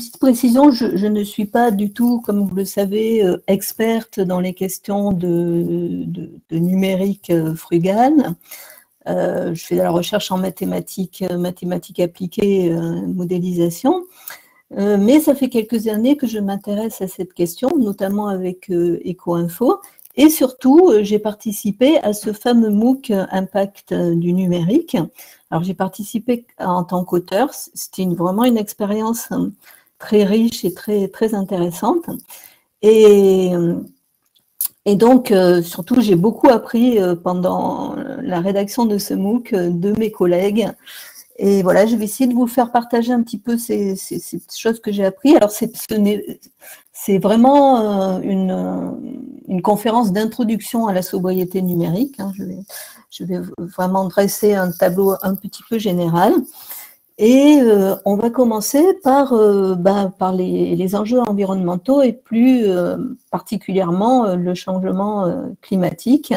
petite précision, je, ne suis pas du tout, comme vous le savez, experte dans les questions de, numérique frugal. je fais de la recherche en mathématiques, mathématiques appliquées, modélisation. mais ça fait quelques années que je m'intéresse à cette question, notamment avec EcoInfo. Et surtout, j'ai participé à ce fameux MOOC Impact du numérique, alors j'ai participé en tant qu'auteur, c'était vraiment une expérience euh, très riche et très, très intéressante. Et, euh, et donc, euh, surtout, j'ai beaucoup appris pendant la rédaction de ce MOOC de mes collègues. Et voilà, je vais essayer de vous faire partager un petit peu ces, choses que j'ai appris. Alors, c'est vraiment une, une conférence d'introduction à la sobriété numérique. Hein, je vais, je vais vraiment dresser un tableau un petit peu général. Et euh, on va commencer par, euh, bah, les, enjeux environnementaux et plus euh, particulièrement le changement climatique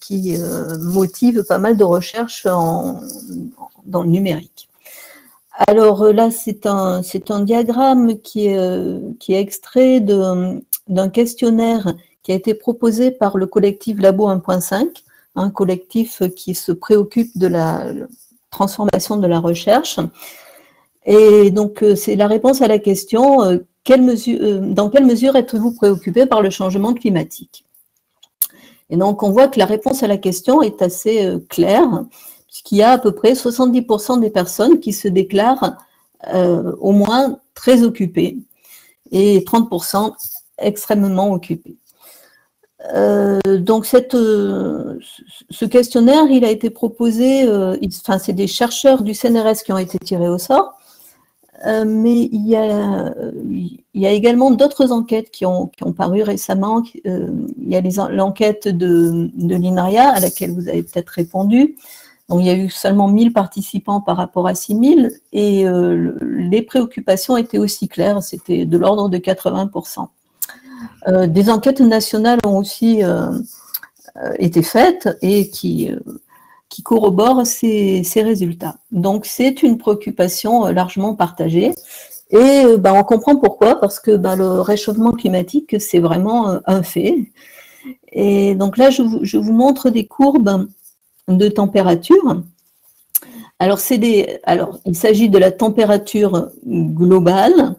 qui motive pas mal de recherches dans le numérique. Alors là, c'est un, un diagramme qui est, qui est extrait d'un questionnaire qui a été proposé par le collectif Labo 1.5 un collectif qui se préoccupe de la transformation de la recherche. Et donc, euh, c'est la réponse à la question euh, euh, dans quelle mesure êtes-vous préoccupé par le changement climatique? Et donc, on voit que la réponse à la question est assez claire, puisqu'il y a à peu près 70% des personnes qui se déclarent au moins très occupées et 30% extrêmement occupées. Euh, donc euh, ce questionnaire, il a été proposé, euh, enfin c'est des chercheurs du CNRS qui ont été tirés au sort, mais il y a, il y a également d'autres enquêtes qui ont, qui ont, paru récemment. il y a l'enquête de, de l'INRIA à laquelle vous avez peut-être répondu. Donc il y a eu seulement 1000 participants par rapport à 6000 et les préoccupations étaient aussi claires, c'était de l'ordre de 80%. Euh, des enquêtes nationales ont aussi euh, euh, été faites et qui, corroborent ces, résultats. Donc c'est une préoccupation largement partagée. Et ben, on comprend pourquoi, parce que ben, le réchauffement climatique, c'est vraiment un fait. Et donc là, je vous, montre des courbes de température. Alors, il s'agit de la température globale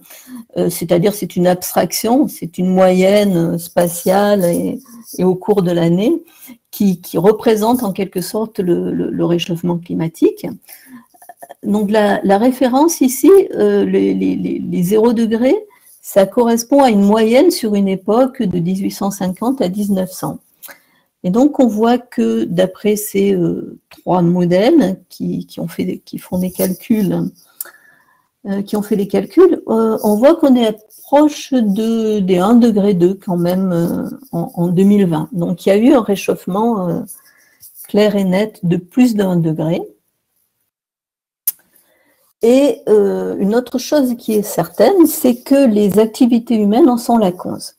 c'est-à-dire c'est une abstraction, c'est une moyenne spatiale et, au cours de l'année qui, représente en quelque sorte le, réchauffement climatique. Donc la, référence ici, euh, les, les, 0 degrés, ça correspond à une moyenne sur une époque de 1850 à 1900. Et donc on voit que d'après ces euh, trois modèles qui font des calculs euh, qui ont fait les calculs, euh, on voit qu'on est proche de, des 1 degré 2 quand même euh, en, 2020. Donc il y a eu un réchauffement clair et net de plus de 1 degré. Et une autre chose qui est certaine, c'est que les activités humaines en sont la cause.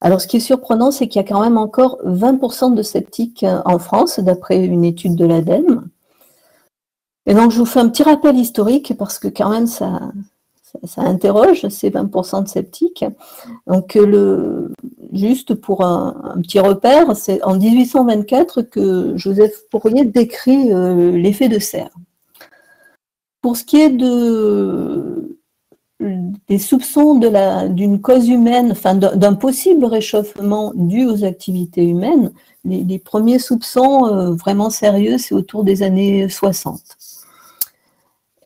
Alors, ce qui est surprenant, c'est qu'il y a quand même encore 20% de sceptiques en France, d'après une étude de l'ADEME. Et donc, je vous fais un petit rappel historique parce que quand même, ça, interroge ces 20% de sceptiques. Donc, le, juste pour un, petit repère, c'est en 1824 que Joseph Fourier décrit euh, l'effet de serre. Pour ce qui est de, des soupçons d'une cause humaine, enfin d'un possible réchauffement dû aux activités humaines, les, premiers soupçons euh, vraiment sérieux, c'est autour des années 60.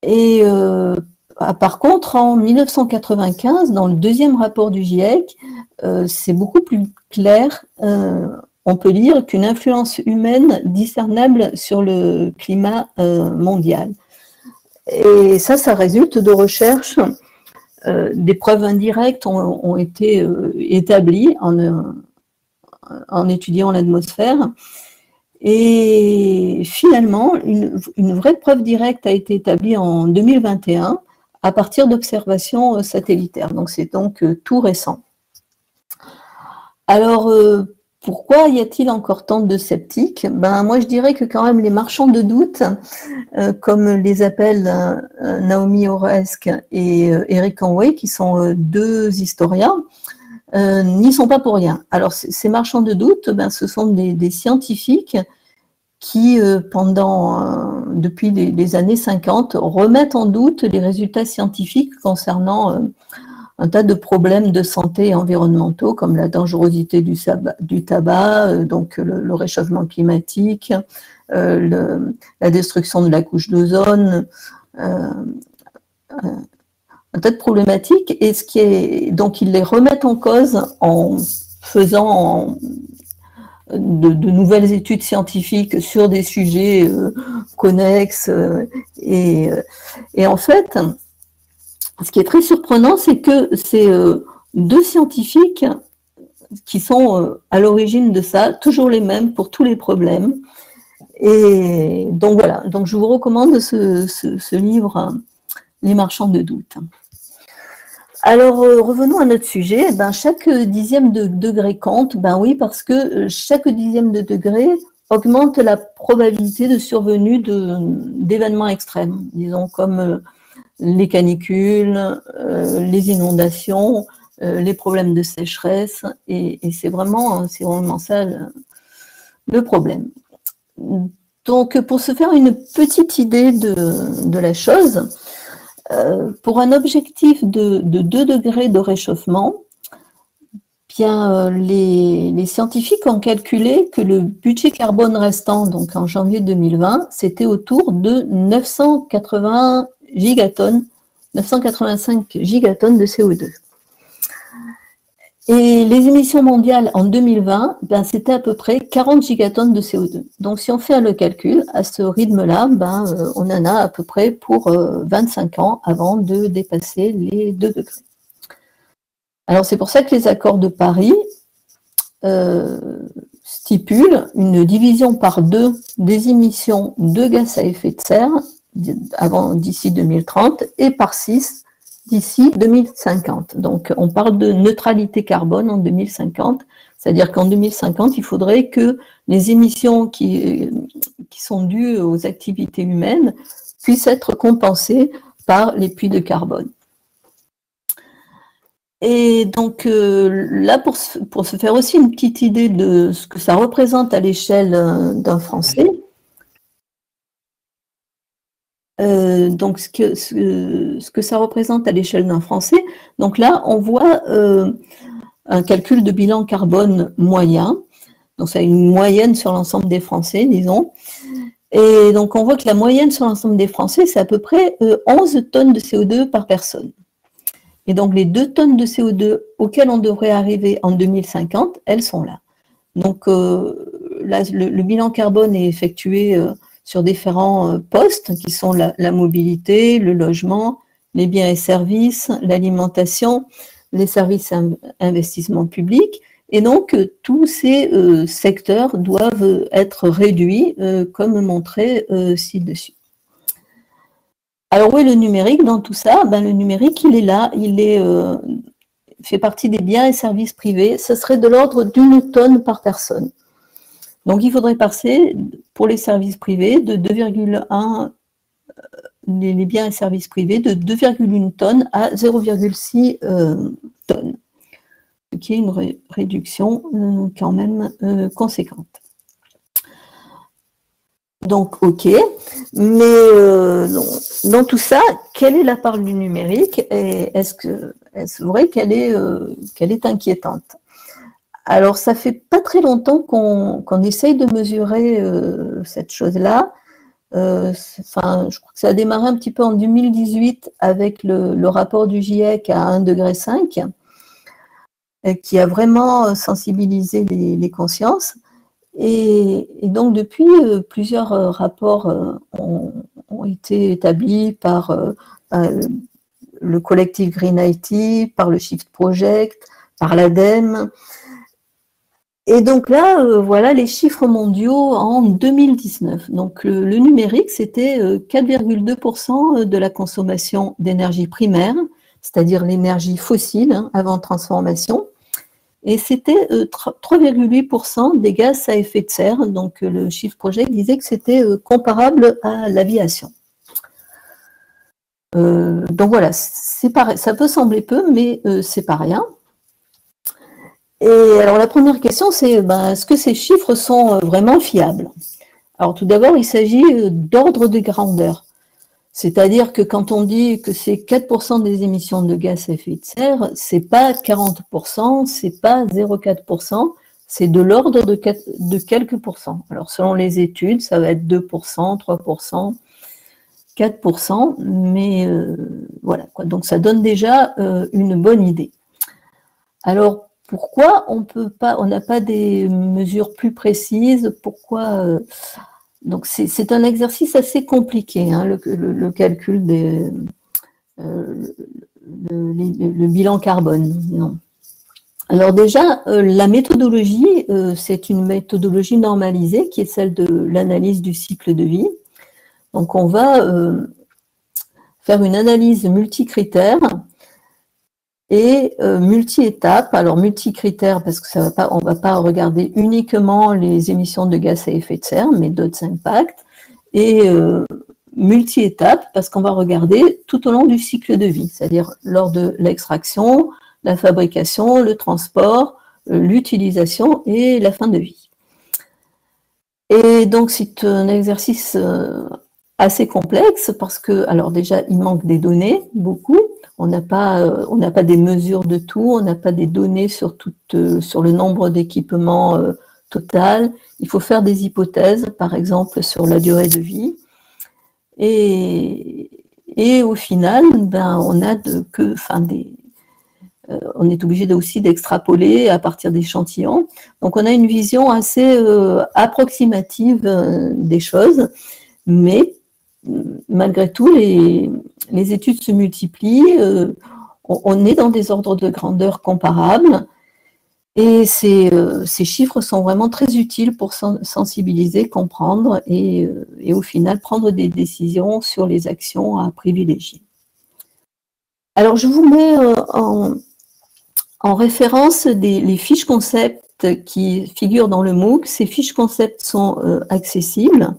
Et euh, ah, par contre, en 1995, dans le deuxième rapport du GIEC, euh, c'est beaucoup plus clair. Euh, on peut lire qu'une influence humaine discernable sur le climat mondial. Et ça, ça résulte de recherches. des preuves indirectes ont, été établies en étudiant l'atmosphère. Et finalement, une, vraie preuve directe a été établie en 2021 à partir d'observations euh, satellitaires. Donc c'est donc euh, tout récent. Alors, euh, pourquoi y a-t-il encore tant de sceptiques? Ben moi je dirais que quand même les marchands de doute, comme les appellent Naomi Oreskes et Eric Conway, qui sont deux historiens, n'y sont pas pour rien. Alors ces marchands de doute, ben, ce sont des, scientifiques qui, pendant depuis les, années 50, remettent en doute les résultats scientifiques concernant un tas de problèmes de santé environnementaux comme la dangerosité du, tabac, euh, donc le, réchauffement climatique, euh, la destruction de la couche d'ozone, euh, un tas de problématiques. Et ce qui est donc ils les remettent en cause en faisant de, nouvelles études scientifiques sur des sujets connexes et, et en fait ce qui est très surprenant, c'est que euh, deux scientifiques qui sont euh, à l'origine de ça, toujours les mêmes pour tous les problèmes. Et donc voilà, donc je vous recommande ce, livre, Les marchands de doute. Alors euh, revenons à notre sujet. Eh ben, chaque dixième de degré compte. Ben oui, parce que chaque dixième de degré augmente la probabilité de survenue d'événements extrêmes, disons comme les canicules, euh, les inondations, euh, les problèmes de sécheresse, et, c'est vraiment, vraiment ça le, problème. Donc, pour se faire une petite idée de, la chose, euh, pour un objectif de, 2 degrés de réchauffement, bien, les, les, scientifiques ont calculé que le budget carbone restant, donc en janvier 2020, c'était autour de 980 gigatonnes, 985 gigatonnes de CO2. Et les émissions mondiales en 2020, ben, c'était à peu près 40 gigatonnes de CO2. Donc si on fait le calcul, à ce rythme-là, ben, euh, on en a à peu près pour 25 euh, ans avant de dépasser les 2 degrés. Alors c'est pour ça que les accords de Paris euh, stipulent une division par deux des émissions de gaz à effet de serre d'ici 2030 et par 6 d'ici 2050. Donc on parle de neutralité carbone en 2050, c'est-à-dire qu'en 2050, il faudrait que les émissions qui, qui sont dues aux activités humaines puissent être compensées par les puits de carbone. Et donc euh, là, pour, pour, se faire aussi une petite idée de ce que ça représente à l'échelle euh, d'un Français, euh, donc ce que, ce, que ça représente à l'échelle d'un Français. Donc là, on voit euh, un calcul de bilan carbone moyen. Donc c'est une moyenne sur l'ensemble des Français, disons. Et donc on voit que la moyenne sur l'ensemble des Français, c'est à peu près 11 euh, tonnes de CO2 par personne. Et donc les 2 tonnes de CO2 auxquelles on devrait arriver en 2050, elles sont là. Donc là, le, bilan carbone est effectué sur différents euh, postes qui sont la, mobilité, le logement, les biens et services, l'alimentation, les services investissement public. Et donc, euh, tous ces euh, secteurs doivent être réduits, comme montré ci-dessus. Alors, où est le numérique dans tout ça? Ben, Le numérique, il est là, il est, fait partie des biens et services privés. Ce serait de l'ordre d'une tonne par personne. Donc, il faudrait passer pour les services privés de 2,1 euh, les, biens et services privés de 2,1 tonnes à 0,6 euh, tonnes, ce qui est une réduction euh, quand même conséquente. Donc, OK, mais dans tout ça, quelle est la part du numérique et est-ce est vrai qu'elle est inquiétante? Alors, ça fait pas très longtemps qu'on essaye de mesurer euh, cette chose-là. Euh, je crois que ça a démarré un petit peu en 2018 avec le, rapport du GIEC à 1,5 degré, euh, qui a vraiment sensibilisé les, consciences. Et, donc, depuis, plusieurs rapports ont, ont, été établis par le collectif Green IT, par le Shift Project, par l'ADEME. Et donc là, euh, voilà les chiffres mondiaux en 2019. Donc le, numérique, c'était 4,2% euh, de la consommation d'énergie primaire, c'est-à-dire l'énergie fossile hein, avant transformation. et c'était 3,8% des gaz à effet de serre. Donc le chiffre projet disait que c'était comparable à l'aviation. donc voilà, ça peut sembler peu, mais c'est pas rien. Et alors la première question, c'est ben, est-ce que ces chiffres sont vraiment fiables? Alors tout d'abord, il s'agit d'ordre de grandeur. C'est-à-dire que quand on dit que c'est 4% des émissions de gaz à effet de serre, c'est pas 40%, c'est pas 0,4%, c'est de l'ordre de, quelques pourcents. Alors selon les études, ça va être 2%, 3%, 4%, mais euh, voilà. Quoi. Donc ça donne déjà euh, une bonne idée. Alors pourquoi on peut pas, on n'a pas des mesures plus précises Pourquoi euh, donc c'est un exercice assez compliqué, hein, le, calcul des euh, le, bilan carbone. Non. Alors déjà, euh, la méthodologie, c'est une méthodologie normalisée qui est celle de l'analyse du cycle de vie. Donc on va faire une analyse multicritère et euh, multi-étapes. Alors multi-critères parce que ça va pas, on va pas regarder uniquement les émissions de gaz à effet de serre, mais d'autres impacts. Et euh, multi-étapes parce qu'on va regarder tout au long du cycle de vie, c'est-à-dire lors de l'extraction, la fabrication, le transport, euh, l'utilisation et la fin de vie. Et donc c'est un exercice assez complexe parce que, alors déjà, il manque des données, beaucoup, on n'a pas, euh, on n'a pas des mesures de tout, on n'a pas des données sur, tout, euh, sur le nombre d'équipements euh, total. Il faut faire des hypothèses, par exemple, sur la durée de vie. Et, et au final, ben, on a que, enfin, des, on est obligé aussi d'extrapoler à partir d'échantillons. Donc on a une vision assez approximative des choses, mais malgré tout, les, études se multiplient, euh, on, est dans des ordres de grandeur comparables, et ces, euh, chiffres sont vraiment très utiles pour sensibiliser, comprendre euh, et, au final prendre des décisions sur les actions à privilégier. Alors je vous mets en, référence les fiches concepts qui figurent dans le MOOC. Ces fiches concepts sont accessibles.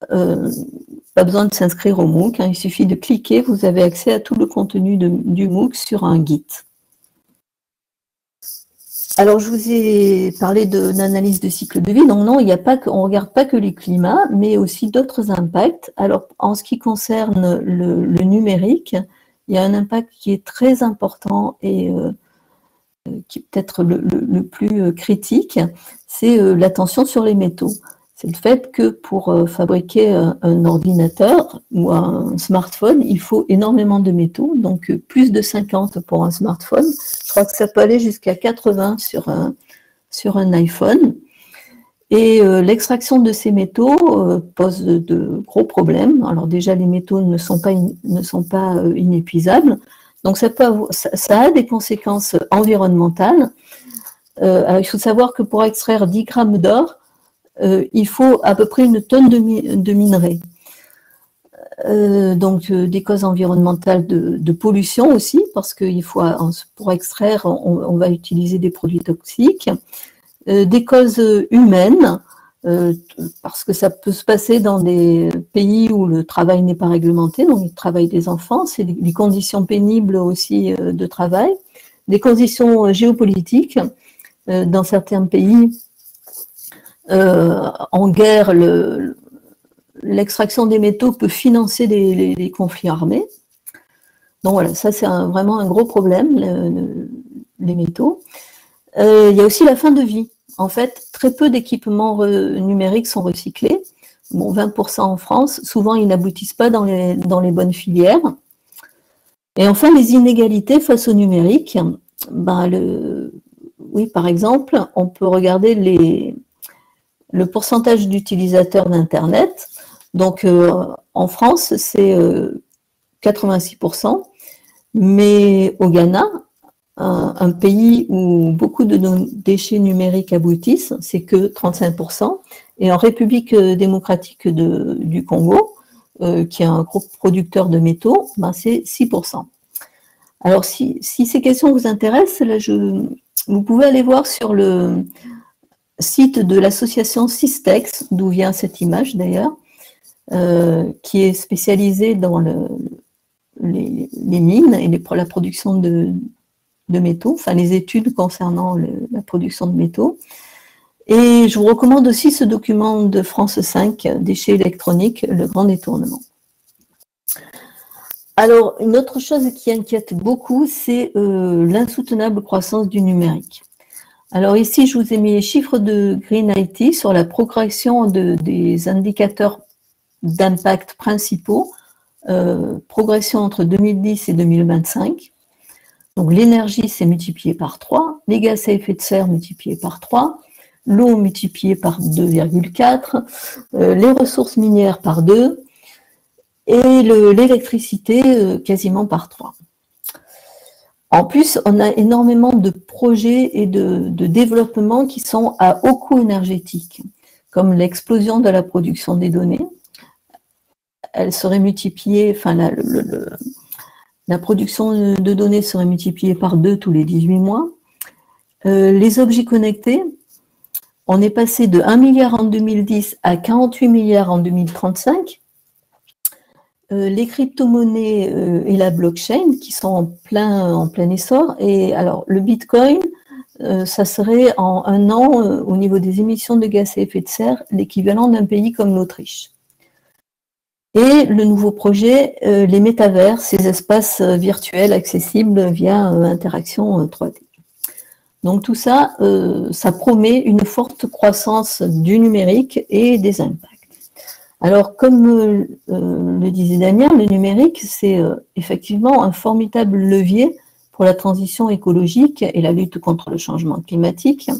Pas besoin de s'inscrire au MOOC, hein. il suffit de cliquer, vous avez accès à tout le contenu du MOOC sur un Git. Alors, je vous ai parlé d'analyse de, cycle de vie. Donc, non, il y a pas on ne regarde pas que les climats, mais aussi d'autres impacts. Alors, en ce qui concerne le, numérique, il y a un impact qui est très important et euh, qui est peut-être le, plus critique, c'est euh, l'attention sur les métaux c'est le fait que pour euh, fabriquer un, ordinateur ou un smartphone, il faut énormément de métaux, donc euh, plus de 50 pour un smartphone. Je crois que ça peut aller jusqu'à 80 sur un, sur un iPhone. Et euh, l'extraction de ces métaux pose de, gros problèmes. Alors déjà, les métaux ne sont pas, inépuisables. Donc ça, a des conséquences environnementales. il faut savoir que pour extraire 10 grammes d'or, euh, il faut à peu près une tonne de, minerais. Euh, donc euh, des causes environnementales de, pollution aussi, parce qu'il faut pour extraire, on, va utiliser des produits toxiques, des causes humaines, parce que ça peut se passer dans des pays où le travail n'est pas réglementé, donc le travail des enfants, c'est des conditions pénibles aussi de travail, des conditions géopolitiques. dans certains pays, euh, en guerre, l'extraction des métaux peut financer des, conflits armés. Donc voilà, ça c'est vraiment un gros problème, les métaux. Euh, il y a aussi la fin de vie. En fait, très peu d'équipements numériques sont recyclés. Bon, 20% en France. Souvent, ils n'aboutissent pas dans les, dans les bonnes filières. Et enfin, les inégalités face au numérique. Ben, le, oui, par exemple, on peut regarder les, le pourcentage d'utilisateurs d'Internet. Donc euh, en France, c'est 86%, euh, mais au Ghana, un, pays où beaucoup de déchets numériques aboutissent, c'est que 35%. Et en République démocratique du Congo, euh, qui est un groupe producteur de métaux, ben c'est 6%. Alors si, si, ces questions vous intéressent, là je, vous pouvez aller voir sur le site de l'association Systex, d'où vient cette image d'ailleurs, euh, qui est spécialisée dans les, mines et la production de, métaux, enfin les études concernant la production de métaux. Et je vous recommande aussi ce document de France 5, déchets électroniques, le grand détournement. Alors, une autre chose qui inquiète beaucoup, c'est euh, l'insoutenable croissance du numérique. Alors ici, je vous ai mis les chiffres de Green IT sur la progression des indicateurs d'impact principaux, euh, progression entre 2010 et 2025. Donc l'énergie s'est multipliée par 3, les gaz à effet de serre multipliés par 3, l'eau multipliée par 2,4, euh, les ressources minières par 2 et l'électricité euh, quasiment par 3. En plus, on a énormément de projets et de, développements qui sont à haut coût énergétique, comme l'explosion de la production des données. Elle serait multipliée, enfin, la, production de données serait multipliée par deux tous les 18 mois. Euh, les objets connectés, on est passé de 1 milliard en 2010 à 48 milliards en 2035. Euh, les crypto-monnaies euh, et la blockchain qui sont en plein, en plein essor. Et alors, le Bitcoin, euh, ça serait en un an, au niveau des émissions de gaz à effet de serre, l'équivalent d'un pays comme l'Autriche. Et le nouveau projet, les métavers, ces espaces virtuels accessibles via interaction 3D. Donc tout ça, ça promet une forte croissance du numérique et des impacts. Alors, comme euh, euh, le disait Damien, le numérique, c'est euh, effectivement un formidable levier pour la transition écologique et la lutte contre le changement climatique.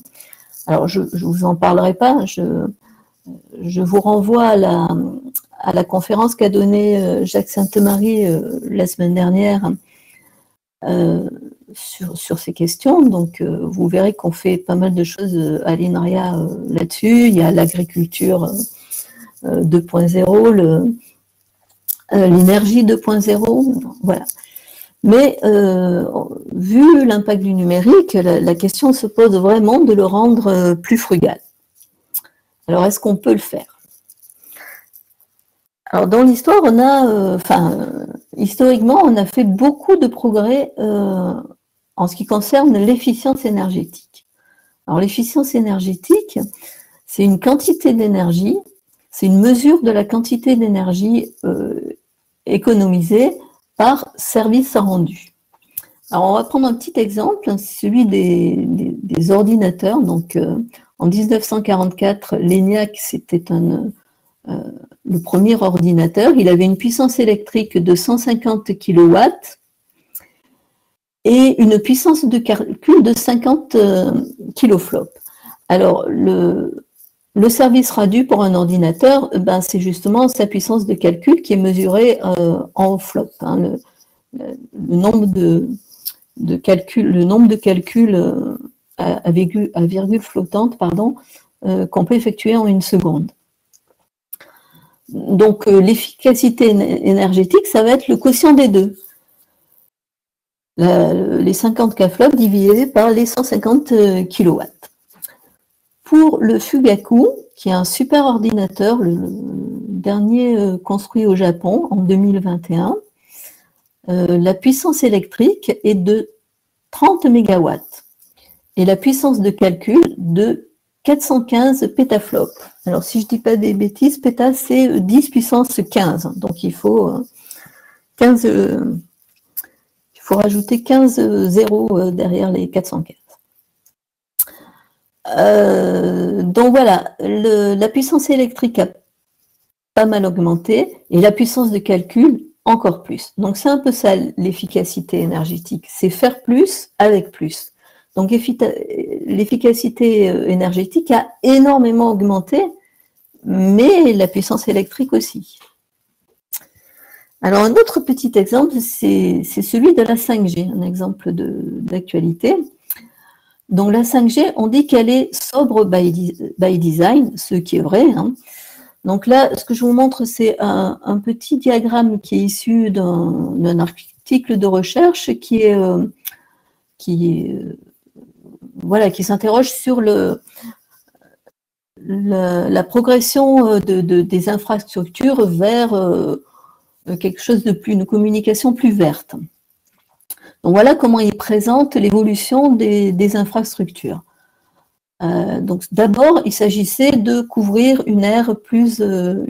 Alors, je ne vous en parlerai pas, je, vous renvoie à la, conférence qu'a donnée Jacques Sainte-Marie la semaine dernière sur, sur, ces questions. Donc, vous verrez qu'on fait pas mal de choses à l'INRIA là-dessus. Il y a l'agriculture 2.0, euh, l'énergie 2.0, voilà. Mais euh, vu l'impact du numérique, la, question se pose vraiment de le rendre euh, plus frugal. Alors, est-ce qu'on peut le faire? Alors, dans l'histoire, on a, enfin, historiquement, on a fait beaucoup de progrès en ce qui concerne l'efficience énergétique. Alors, l'efficience énergétique, c'est une quantité d'énergie c'est une mesure de la quantité d'énergie euh, économisée par service rendu. Alors, on va prendre un petit exemple, celui des, ordinateurs. Donc, euh, en 1944, l'ENIAC, c'était euh, le premier ordinateur. Il avait une puissance électrique de 150 kW et une puissance de calcul de 50 kiloflops. Alors, le, le service RADU pour un ordinateur, ben, c'est justement sa puissance de calcul qui est mesurée euh, en flop. Hein, le, nombre de, calculs, le nombre de calculs euh, à, virgule, flottante pardon, euh, qu'on peut effectuer en une seconde. Donc l'efficacité énergétique, ça va être le quotient des deux. les 50 K-flops divisés par les 150 kW. Pour le Fugaku, qui est un super ordinateur, le, dernier euh, construit au Japon en 2021, euh, la puissance électrique est de 30 MW et la puissance de calcul de 415 pétaflops. Alors, si je ne dis pas des bêtises, péta, c'est 10 puissance 15. Donc, il faut 15, euh, il faut rajouter 15 zéros derrière les 415. Euh, donc voilà, la puissance électrique a pas mal augmenté et la puissance de calcul encore plus. Donc c'est un peu ça l'efficacité énergétique, c'est faire plus avec plus. Donc l'efficacité euh, énergétique a énormément augmenté, mais la puissance électrique aussi. Alors un autre petit exemple, c'est celui de la 5G, un exemple d'actualité. Donc la 5G, on dit qu'elle est sobre by, design, ce qui est vrai. Hein. Donc là, ce que je vous montre, c'est un, petit diagramme qui est issu d'un article de recherche qui euh, qui s'interroge sur la progression de, des infrastructures vers quelque chose de plus, une communication plus verte. Voilà comment il présente l'évolution des, infrastructures. Euh, donc d'abord, il s'agissait de couvrir une aire plus, euh,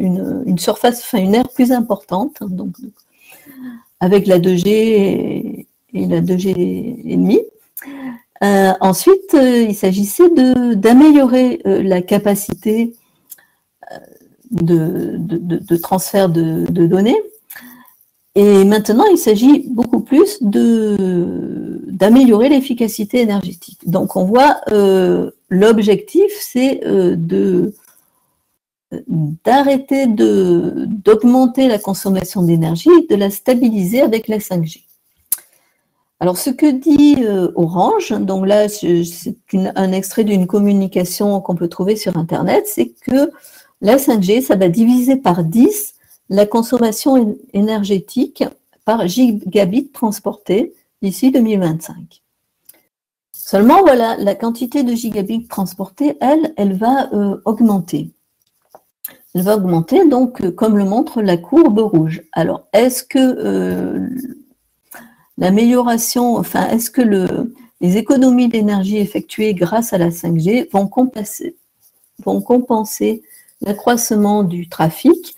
surface, enfin une aire plus importante, donc avec la 2G et, la 2G et demi. Euh, ensuite, il s'agissait d'améliorer la capacité de, transfert de, données et maintenant, il s'agit beaucoup plus d'améliorer l'efficacité énergétique. Donc, on voit euh, l'objectif, c'est euh, d'arrêter d'augmenter la consommation d'énergie de la stabiliser avec la 5G. Alors, ce que dit euh, Orange, donc là, c'est un extrait d'une communication qu'on peut trouver sur Internet, c'est que la 5G, ça va diviser par 10 la consommation énergétique par gigabit transporté d'ici 2025. Seulement, voilà, la quantité de gigabits transportés, elle, elle va euh, augmenter. Elle va augmenter, donc, euh, comme le montre la courbe rouge. Alors, est-ce que euh, l'amélioration, enfin, est-ce que le, les économies d'énergie effectuées grâce à la 5G vont compenser, vont compenser l'accroissement du trafic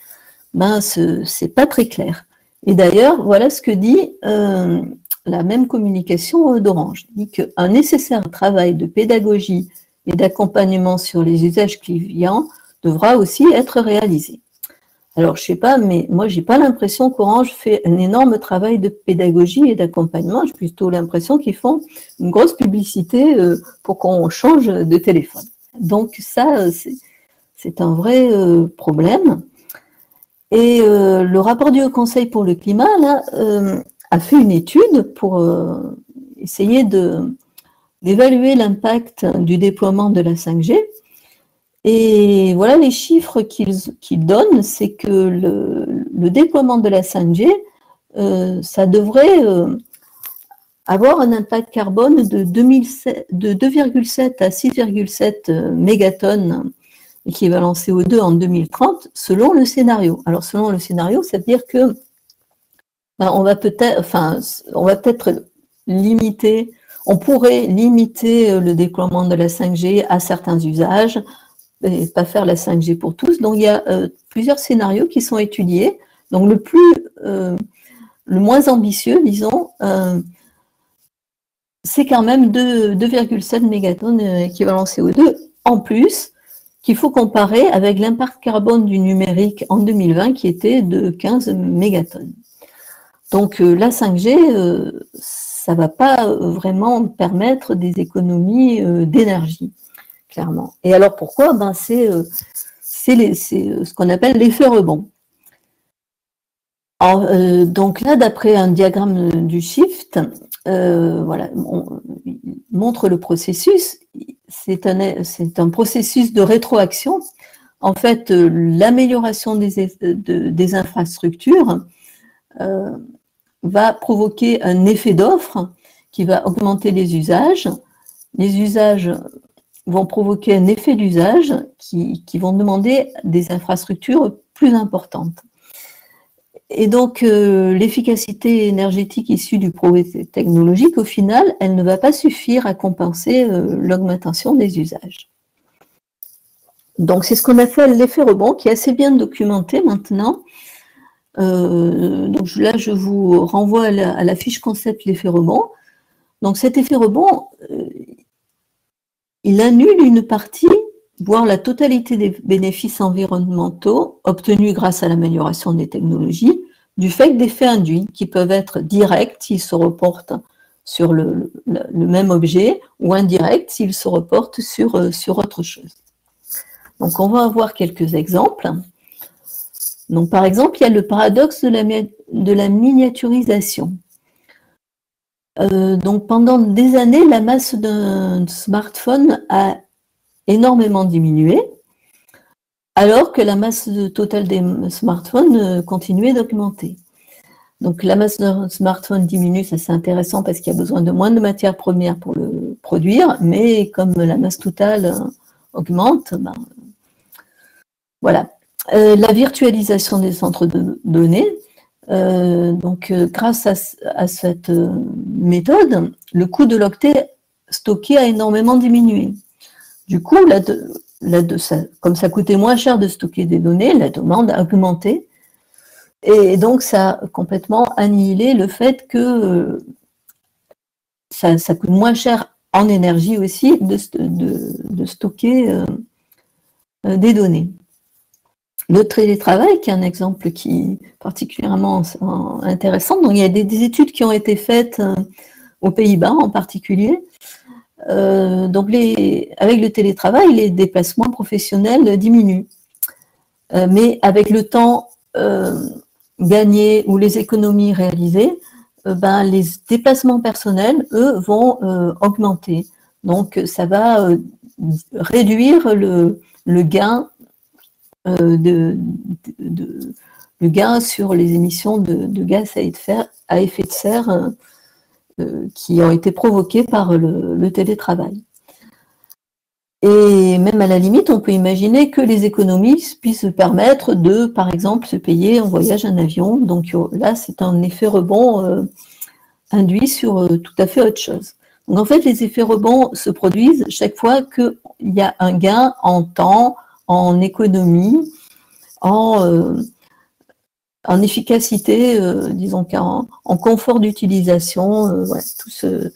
ben, ce n'est pas très clair. Et d'ailleurs, voilà ce que dit euh, la même communication d'Orange. dit qu'un nécessaire travail de pédagogie et d'accompagnement sur les usages clients devra aussi être réalisé. Alors, je ne sais pas, mais moi, je n'ai pas l'impression qu'Orange fait un énorme travail de pédagogie et d'accompagnement. J'ai plutôt l'impression qu'ils font une grosse publicité euh, pour qu'on change de téléphone. Donc, ça, c'est un vrai euh, problème. Et euh, le rapport du Haut Conseil pour le climat euh, a fait une étude pour euh, essayer d'évaluer l'impact du déploiement de la 5G. Et voilà les chiffres qu'il donne, c'est que le, déploiement de la 5G, ça devrait avoir un impact carbone de 2,7 à 6,7 mégatonnes équivalent CO2 en 2030 selon le scénario. Alors selon le scénario, ça veut dire que ben, on va peut-être, enfin, on va peut-être limiter, on pourrait limiter euh, le déploiement de la 5G à certains usages et pas faire la 5G pour tous. Donc il y a euh, plusieurs scénarios qui sont étudiés. Donc le plus, euh, le moins ambitieux, disons, c'est quand même 2,7 mégatonnes équivalent CO2 en plus qu'il faut comparer avec l'impact carbone du numérique en 2020 qui était de 15 mégatonnes. Donc euh, la 5G, euh, ça ne va pas vraiment permettre des économies euh, d'énergie, clairement. Et alors pourquoi? Ben, C'est ce qu'on appelle l'effet rebond. donc là, d'après un diagramme du shift, voilà, on montre le processus c'est un, processus de rétroaction. En fait, euh, l'amélioration des, infrastructures euh, va provoquer un effet d'offre qui va augmenter les usages. Les usages vont provoquer un effet d'usage qui, vont demander des infrastructures plus importantes. Et donc, euh, l'efficacité énergétique issue du progrès technologique, au final, elle ne va pas suffire à compenser euh, l'augmentation des usages. Donc, c'est ce qu'on appelle l'effet rebond, qui est assez bien documenté maintenant. Euh, donc là, je vous renvoie à la, fiche concept l'effet rebond. Donc, cet effet rebond, il annule une partie voire la totalité des bénéfices environnementaux obtenus grâce à l'amélioration des technologies, du fait d'effets induits qui peuvent être directs s'ils se reportent sur le, même objet ou indirects s'ils se reportent sur, euh, sur autre chose. Donc on va avoir quelques exemples. Donc par exemple, il y a le paradoxe de la, de la miniaturisation. Euh, donc pendant des années, la masse d'un smartphone a énormément diminué, alors que la masse totale des smartphones euh, continuait d'augmenter. Donc la masse d'un smartphone diminue, ça c'est intéressant parce qu'il y a besoin de moins de matières premières pour le produire, mais comme la masse totale euh, augmente, ben, voilà. Euh, la virtualisation des centres de données. Donc, grâce à, cette méthode, le coût de l'octet stocké a énormément diminué. Du coup, comme ça coûtait moins cher de stocker des données, la demande a augmenté et donc, ça a complètement annihilé le fait que euh, ça, coûte moins cher en énergie aussi de, stocker euh, euh, des données. Le télétravail, qui est un exemple qui est particulièrement intéressant, donc il y a des, études qui ont été faites aux Pays-Bas en particulier. Donc avec le télétravail, les déplacements professionnels diminuent. mais avec le temps gagnées ou les économies réalisées, euh, ben, les déplacements personnels, eux, vont euh, augmenter. Donc, ça va euh, réduire le, gain de, le gain sur les émissions de, gaz à effet de serre, qui ont été provoquées par le télétravail. Et même à la limite, on peut imaginer que les économies puissent se permettre de, par exemple, se payer un voyage en avion. Donc là, c'est un effet rebond euh, induit sur euh, tout à fait autre chose. Donc en fait, les effets rebonds se produisent chaque fois qu'il y a un gain en temps, en économie, en, euh, en efficacité, disons, en, en confort d'utilisation, voilà, tout ce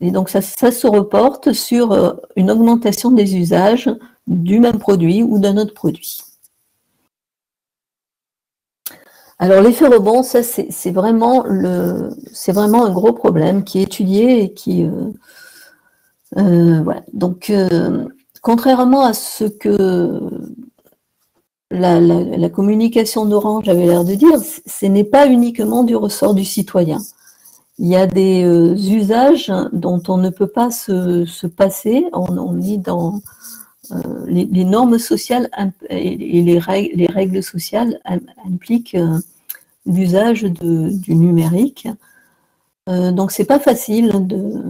et donc ça, se reporte sur euh, une augmentation des usages du même produit ou d'un autre produit. Alors l'effet rebond, ça c'est vraiment, vraiment un gros problème qui est étudié et qui... Euh, euh, voilà. Donc contrairement à ce que la, communication d'Orange avait l'air de dire, ce n'est pas uniquement du ressort du citoyen il y a des euh, usages dont on ne peut pas se, passer. On, est dans euh, les, normes sociales et les règles, les règles sociales impliquent euh, l'usage du numérique. donc c'est pas facile de,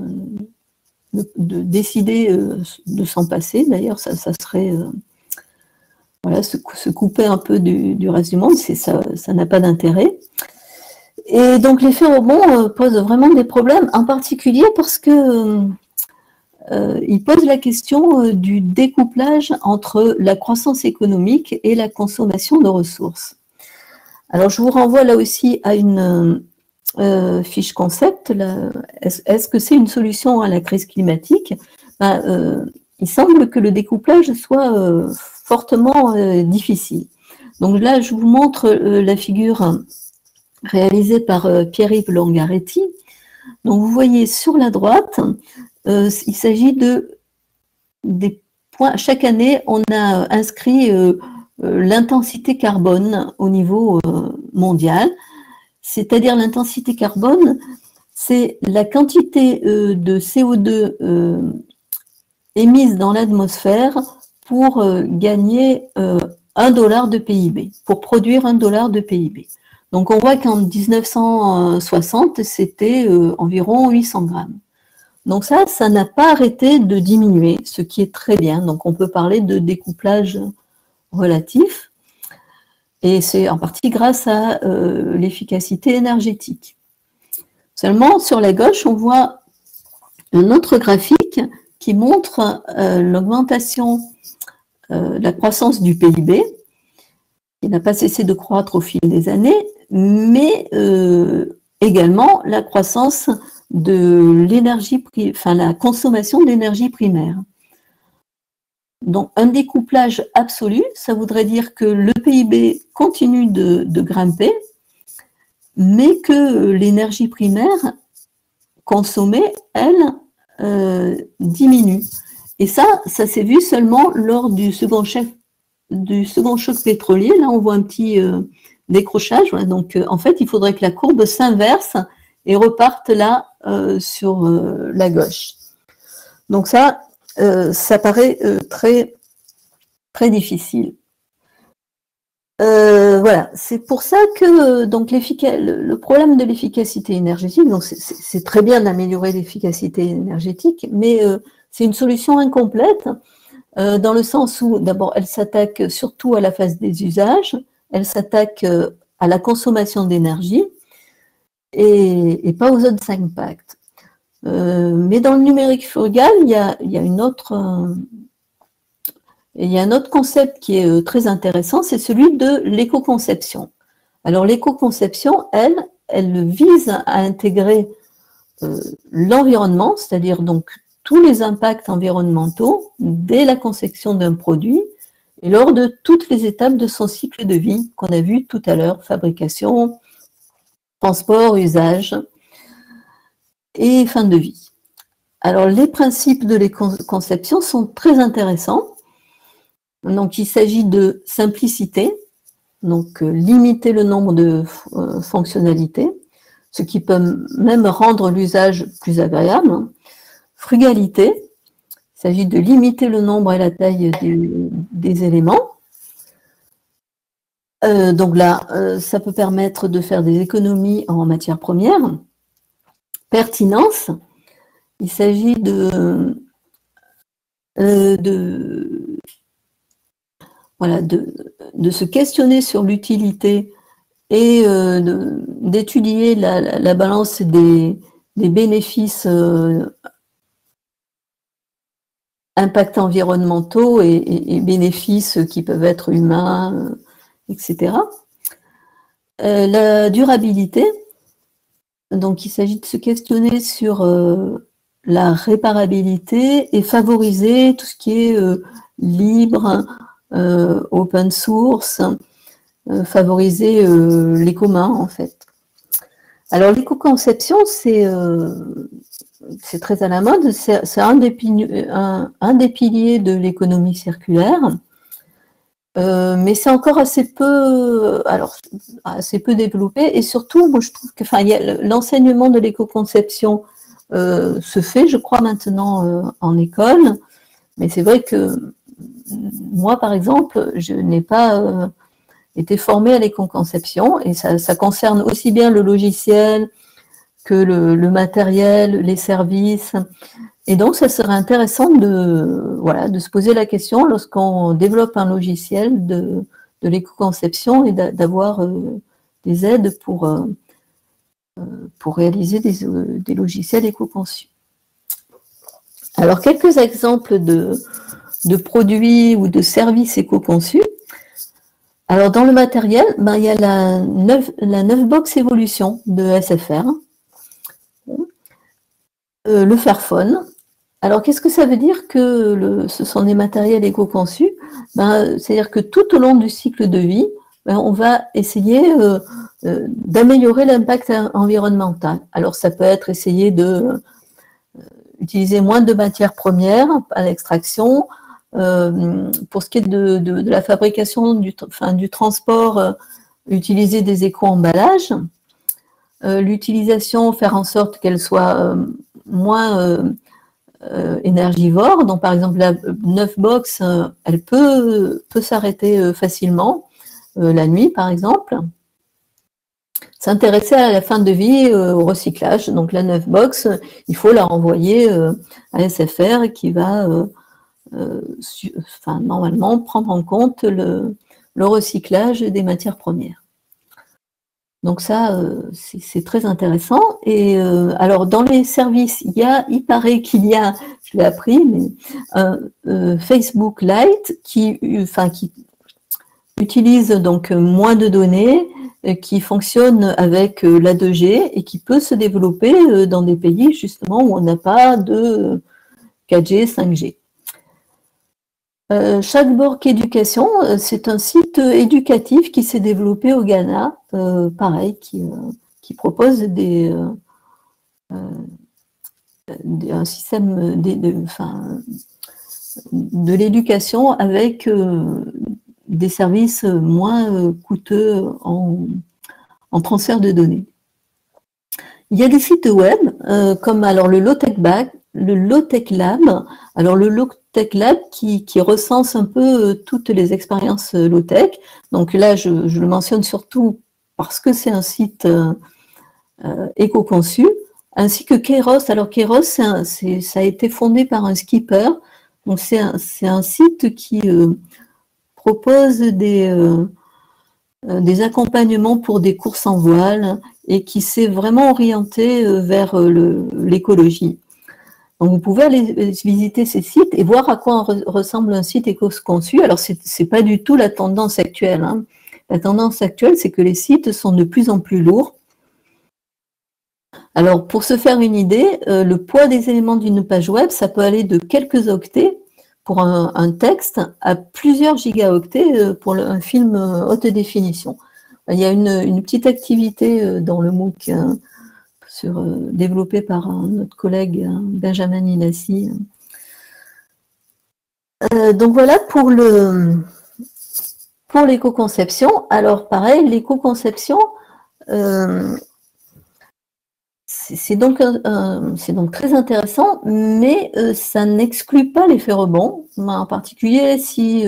décider de s'en passer. D'ailleurs, ça, serait voilà, se, couper un peu du, reste du monde, ça n'a pas d'intérêt. Et donc l'effet rebond euh, pose vraiment des problèmes, en particulier parce que euh, il pose la question euh, du découplage entre la croissance économique et la consommation de ressources. Alors je vous renvoie là aussi à une fiche concept. Est-ce que c'est une solution à la crise climatique? Ben, Il semble que le découplage soit fortement difficile. Donc là, je vous montre la figure réalisé par euh, Pierre-Yves Longaretti. Donc vous voyez sur la droite, euh, il s'agit de des points. Chaque année, on a inscrit euh, l'intensité carbone au niveau mondial, c'est-à-dire l'intensité carbone, c'est la quantité de CO2 émise dans l'atmosphère pour gagner un dollar de PIB, pour produire un dollar de PIB. Donc on voit qu'en 1960, c'était euh, environ 800 grammes. Donc ça, ça n'a pas arrêté de diminuer, ce qui est très bien. Donc on peut parler de découplage relatif. Et c'est en partie grâce à euh, l'efficacité énergétique. Seulement, sur la gauche, on voit un autre graphique qui montre euh, l'augmentation de la croissance du PIB, qui n'a pas cessé de croître au fil des années, mais euh, également la croissance de l'énergie, enfin la consommation d'énergie primaire. Donc un découplage absolu, ça voudrait dire que le PIB continue de, grimper, mais que l'énergie primaire consommée, elle, euh, diminue. Et ça, ça s'est vu seulement lors du second, chef, du second choc pétrolier. Là, on voit un petit, euh, décrochage. Donc, euh, en fait, il faudrait que la courbe s'inverse et reparte là euh, sur la gauche. Donc ça, ça paraît très, très difficile. voilà, c'est pour ça que donc le, problème de l'efficacité énergétique, donc c'est très bien d'améliorer l'efficacité énergétique, mais c'est une solution incomplète dans le sens où d'abord elle s'attaque surtout à la phase des usages, elle s'attaque à la consommation d'énergie et, pas aux autres impacts. Euh, mais dans le numérique frugal, il y a, une euh, y a un autre concept qui est euh, très intéressant, c'est celui de l'éco-conception. Alors l'éco-conception, elle, elle vise à intégrer l'environnement, c'est-à-dire donc tous les impacts environnementaux dès la conception d'un produit et lors de toutes les étapes de son cycle de vie qu'on a vu tout à l'heure, fabrication, transport, usage et fin de vie. Alors les principes de l'éco-conception sont très intéressants. Donc il s'agit de simplicité, donc euh, limiter le nombre de euh, fonctionnalités, ce qui peut même rendre l'usage plus agréable. Frugalité, il s'agit de limiter le nombre et la taille des, éléments. Euh, donc là, ça peut permettre de faire des économies en matière première. Pertinence, il s'agit de, de se questionner sur l'utilité et euh, d'étudier la, balance des, bénéfices euh, impacts environnementaux et, bénéfices qui peuvent être humains, euh, etc. la durabilité, donc il s'agit de se questionner sur la réparabilité et favoriser tout ce qui est libre, euh, open source, euh, favoriser euh, les communs en fait. Alors l'éco-conception, c'est c'est très à la mode, c'est un, des piliers de l'économie circulaire, mais c'est encore assez peu, alors assez peu développé, et surtout, moi je trouve que, l'enseignement de l'éco-conception se fait, je crois maintenant en école, mais c'est vrai que moi, par exemple, je n'ai pas euh, été formée à l'éco-conception. Et ça, concerne aussi bien le logiciel que le, matériel, les services. Et donc, ça serait intéressant de, se poser la question lorsqu'on développe un logiciel de, l'éco-conception et d'avoir euh, des aides pour, euh, pour réaliser des, logiciels éco-conçus. Alors, quelques exemples de, de produits ou de services éco-conçus. Alors, dans le matériel, ben, il y a la 9, la 9 box évolution de SFR, euh, le Fairphone. Alors, qu'est-ce que ça veut dire que ce sont des matériels éco-conçus? Ben, C'est-à-dire que tout au long du cycle de vie, ben, on va essayer euh, euh, d'améliorer l'impact environnemental. Alors, ça peut être essayer de utiliser moins de matières premières à l'extraction, pour ce qui est de, la fabrication, du, transport, utiliser des éco-emballages. L'utilisation, faire en sorte qu'elle soit moins énergivore. Donc, par exemple, la 9 box, elle peut, peut s'arrêter facilement la nuit, par exemple. S'intéresser à la fin de vie au recyclage. Donc, la 9 box, il faut la renvoyer à SFR qui va euh, enfin, normalement prendre en compte le, recyclage des matières premières. Donc ça, euh, c'est très intéressant. Et euh, alors dans les services, il y a, il paraît qu'il y a, je l'ai appris, mais Facebook Lite qui, qui utilise donc moins de données, qui fonctionne avec la 2G et qui peut se développer dans des pays justement où on n'a pas de 4G, 5G. Euh, chaque Éducation, euh, c'est un site éducatif qui s'est développé au Ghana, euh, pareil, qui, propose des, un système de, l'éducation avec des services moins coûteux en, transfert de données. Il y a des sites web comme alors le Low Tech le Low Tech Lab. Alors le Tech Lab qui, recense un peu toutes les expériences low-tech. Donc là, je, le mentionne surtout parce que c'est un site éco-conçu, ainsi que Kairos. Alors Kairos, ça a été fondé par un skipper. Donc c'est un, site qui propose des, accompagnements pour des courses en voile et qui s'est vraiment orienté euh, vers euh, l'écologie. Donc vous pouvez aller visiter ces sites et voir à quoi ressemble un site éco-conçu. Alors ce n'est pas du tout la tendance actuelle. Hein. La tendance actuelle, c'est que les sites sont de plus en plus lourds. Alors pour se faire une idée, euh, le poids des éléments d'une page web, ça peut aller de quelques octets pour un, texte à plusieurs gigaoctets pour un film haute définition. Il y a une, petite activité euh, dans le MOOC hein, euh, développée par notre collègue Benjamin Inassi. Euh, donc voilà pour le pour l'éco-conception. Alors pareil, l'éco-conception, c'est donc, donc très intéressant, mais ça n'exclut pas l'effet rebond, en particulier si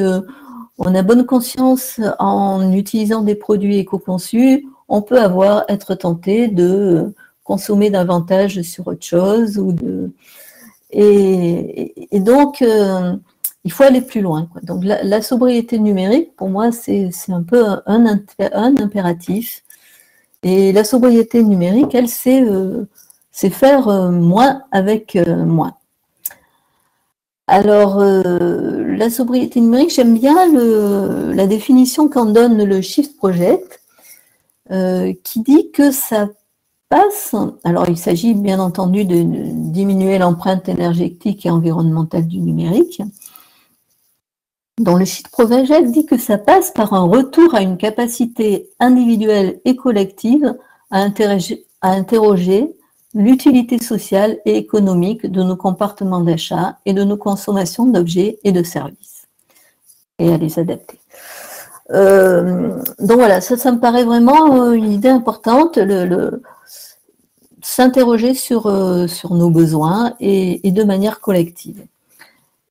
on a bonne conscience en utilisant des produits éco-conçus, on peut avoir, être tenté de consommer davantage sur autre chose. Ou de... et, donc, euh, il faut aller plus loin. Donc, la, sobriété numérique, pour moi, c'est un peu un, impératif. Et la sobriété numérique, elle, c'est euh, faire euh, moins avec moins. Alors, euh, la sobriété numérique, j'aime bien la définition qu'en donne le Shift Project, euh, qui dit que ça passe, alors il s'agit bien entendu de, diminuer l'empreinte énergétique et environnementale du numérique, dont le Shift Project dit que ça passe par un retour à une capacité individuelle et collective à interroger l'utilité sociale et économique de nos comportements d'achat et de nos consommations d'objets et de services, et à les adapter. Euh, donc voilà, ça, me paraît vraiment euh, une idée importante, s'interroger sur, euh, sur nos besoins et, de manière collective.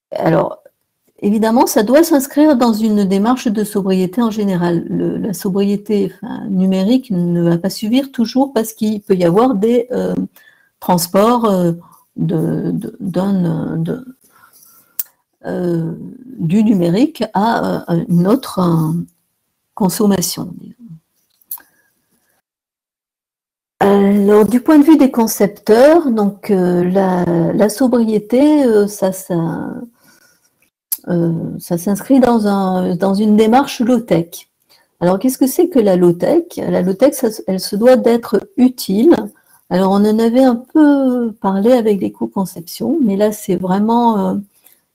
Alors, évidemment, ça doit s'inscrire dans une démarche de sobriété en général. la sobriété numérique ne va pas suivre toujours parce qu'il peut y avoir des euh, transports euh, euh, du numérique à une autre consommation. Alors, du point de vue des concepteurs, donc la, sobriété, ça, ça euh, ça s'inscrit dans, un, dans une démarche low-tech. Alors, qu'est-ce que c'est que la low-tech? La low-tech, elle se doit d'être utile. Alors, on en avait un peu parlé avec l'éco-conception, mais là, c'est vraiment euh,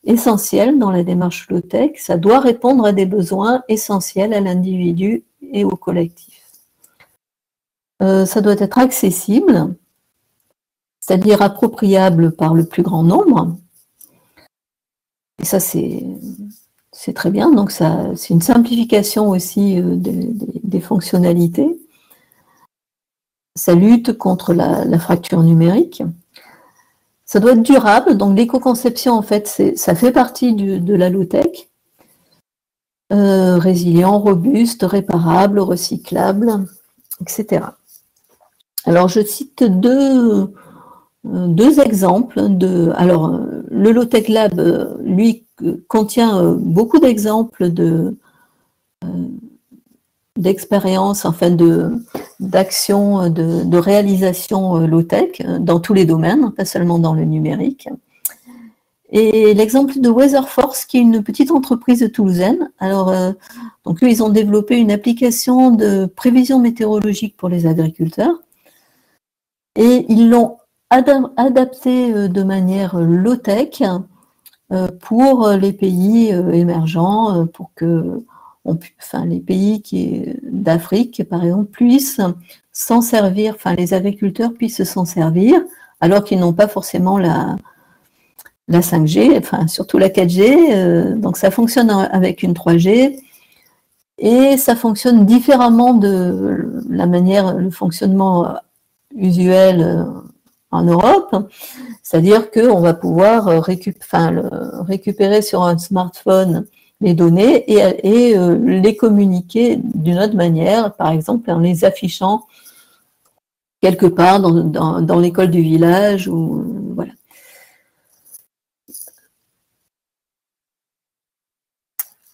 essentiel dans la démarche low-tech. Ça doit répondre à des besoins essentiels à l'individu et au collectif. Euh, ça doit être accessible, c'est-à-dire appropriable par le plus grand nombre. Et ça, c'est très bien. Donc, c'est une simplification aussi euh, des, fonctionnalités. Ça lutte contre la, fracture numérique. Ça doit être durable. Donc, l'éco-conception, en fait, ça fait partie de la low-tech. Euh, résilient, robuste, réparable, recyclable, etc. Alors, je cite deux, euh, exemples. Alors, le Low-Tech Lab, euh, lui, contient euh, beaucoup d'exemples de d'expériences, enfin d'actions, de, de réalisation low-tech dans tous les domaines, pas seulement dans le numérique. Et l'exemple de Weatherforce, qui est une petite entreprise toulousaine. Alors, donc eux, ils ont développé une application de prévision météorologique pour les agriculteurs. Et ils l'ont adapté euh, de manière low-tech euh, pour les pays euh, émergents, pour que enfin, les pays d'Afrique, par exemple, puissent s'en servir, enfin les agriculteurs puissent s'en servir, alors qu'ils n'ont pas forcément la, la 5G, enfin surtout la 4G. donc ça fonctionne avec une 3G et ça fonctionne différemment de la manière, le fonctionnement usuel en Europe, c'est-à-dire qu'on va pouvoir récupérer sur un smartphone les données et, les communiquer d'une autre manière, par exemple en les affichant quelque part dans, l'école du village ou voilà.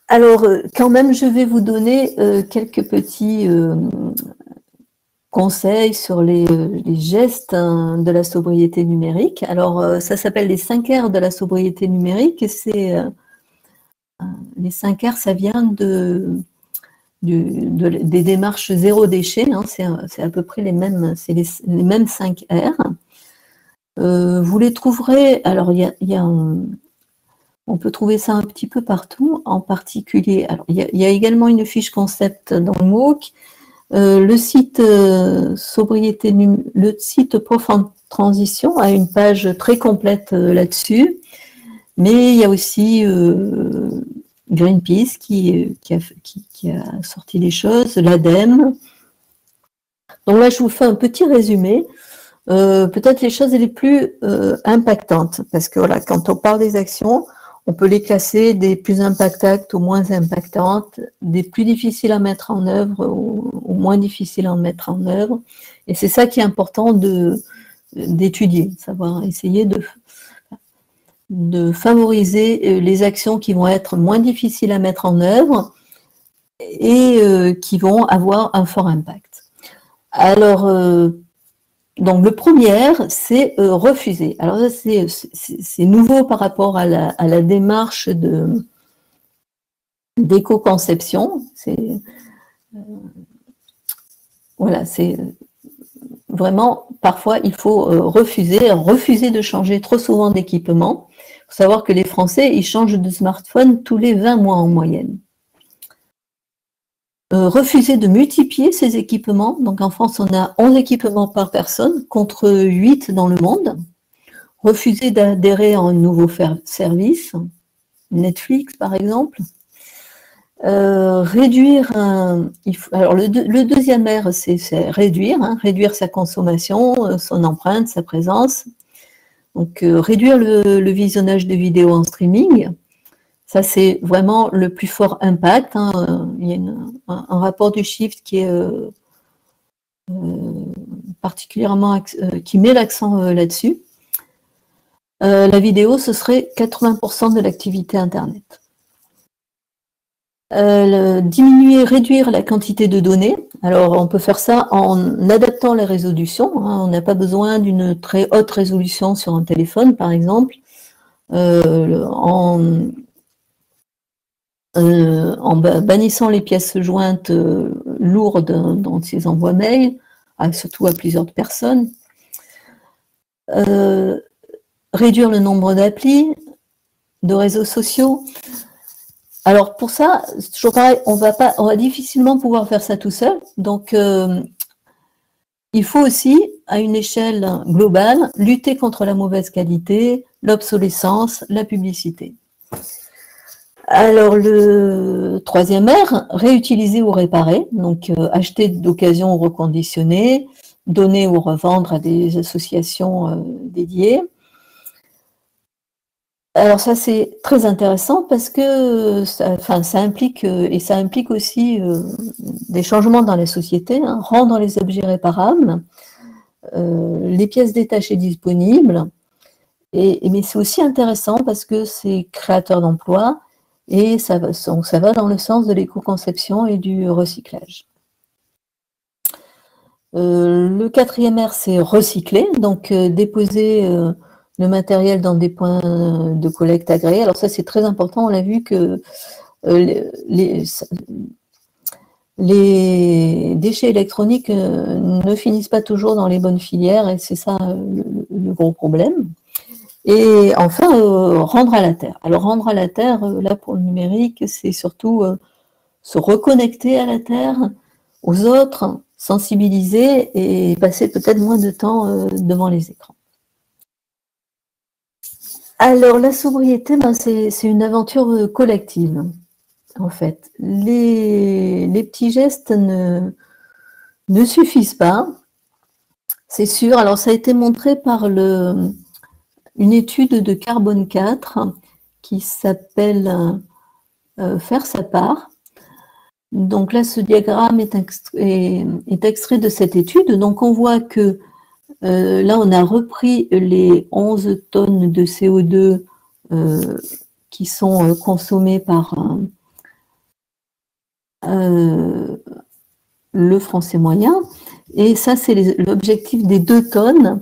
Alors, euh, quand même, je vais vous donner euh, quelques petits euh, conseils sur les, gestes hein, de la sobriété numérique. Alors, ça s'appelle les 5 R de la sobriété numérique. C'est les 5 R, ça vient de, des démarches zéro déchet. Hein. c'est à peu près les mêmes, c'est les, mêmes 5 R. vous les trouverez. Alors, il y a, on peut trouver ça un petit peu partout, en particulier. Il y, a, également une fiche concept dans le MOOC. Euh, le site euh, sobriété, le Profonde Transition a une page très complète euh, là-dessus, mais il y a aussi Greenpeace qui, a, sorti des choses, l'ADEME. Donc là, je vous fais un petit résumé. Peut-être les choses les plus impactantes, parce que quand on parle des actions, on peut les classer des plus impactantes aux moins impactantes, des plus difficiles à mettre en œuvre aux, moins difficiles à mettre en œuvre. Et c'est ça qui est important d'étudier, savoir essayer de, de favoriser euh, les actions qui vont être moins difficiles à mettre en œuvre et euh, qui vont avoir un fort impact. Alors, euh, donc le premier, c'est euh, refuser. Alors c'est nouveau par rapport à la, démarche d'éco-conception. Euh, voilà, c'est vraiment parfois il faut euh, refuser, refuser de changer trop souvent d'équipement. Il faut savoir que les Français ils changent de smartphone tous les 20 mois en moyenne. Euh, refuser de multiplier ces équipements. Donc en France, on a 11 équipements par personne contre 8 dans le monde. Refuser d'adhérer à un nouveau service, Netflix par exemple. Euh, réduire alors le, deuxième R, c'est réduire, hein, réduire sa consommation, euh, son empreinte, sa présence. Donc réduire le, visionnage de vidéos en streaming, c'est vraiment le plus fort impact. Hein. Il y a un, rapport du Shift qui est euh, euh, particulièrement euh, qui met l'accent là-dessus. la vidéo, ce serait 80% de l'activité Internet. diminuer, réduire la quantité de données. Alors, on peut faire ça en adaptant les résolutions. Hein. On n'a pas besoin d'une très haute résolution sur un téléphone, par exemple. en euh, en bannissant les pièces jointes euh, lourdes dans ces envois mail, surtout à plusieurs personnes. Euh, réduire le nombre d'applis, de réseaux sociaux. Alors pour ça, c'est toujours pareil, on va, pas, on va difficilement pouvoir faire ça tout seul. Donc il faut aussi, à une échelle globale, lutter contre la mauvaise qualité, l'obsolescence, la publicité. Alors le troisième R, réutiliser ou réparer, donc euh, acheter d'occasion ou reconditionner, donner ou revendre à des associations euh, dédiées. Alors ça c'est très intéressant parce que ça, enfin, implique euh, et ça implique aussi des changements dans la société, hein, rendre les objets réparables, les pièces détachées disponibles. Et, mais c'est aussi intéressant parce que c'est créateur d'emplois, et ça va, dans le sens de l'éco-conception et du recyclage. Euh, le quatrième R, c'est recycler, donc euh, déposer euh, le matériel dans des points de collecte agréés. Alors ça, c'est très important. On a vu que les, déchets électroniques ne finissent pas toujours dans les bonnes filières et c'est ça le, gros problème. Et enfin, euh, rendre à la Terre. Alors, rendre à la Terre, euh, là, pour le numérique, c'est surtout euh, se reconnecter à la Terre, aux autres, sensibiliser et passer peut-être moins de temps devant les écrans. Alors, la sobriété, ben, c'est une aventure collective, en fait. Les, petits gestes ne, ne suffisent pas C'est sûr. Alors, ça a été montré par le, une étude de Carbone 4 qui s'appelle euh, Faire sa part. Donc là, ce diagramme est, extrait, de cette étude. Donc on voit que euh, là, on a repris les 11 tonnes de CO2 euh, qui sont consommées par le français moyen. Et ça, c'est l'objectif des deux tonnes,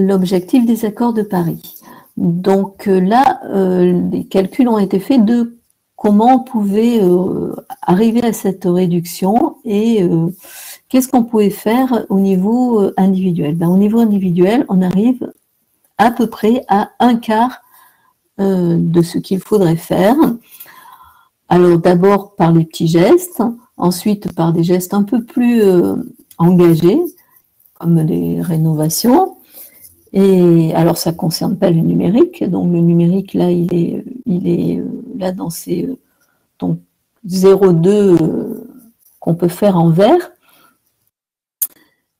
l'objectif des accords de Paris. Donc euh, là, euh, les calculs ont été faits de comment on pouvait euh, arriver à cette réduction et qu'est-ce qu'on pouvait faire au niveau individuel. Ben, au niveau individuel, on arrive à peu près à un quart de ce qu'il faudrait faire. Alors d'abord par les petits gestes, ensuite par des gestes un peu plus engagés, comme les rénovations. Et alors ça ne concerne pas le numérique, donc le numérique là il est, euh, là dans ces euh, donc 0,2 qu'on peut faire en vert.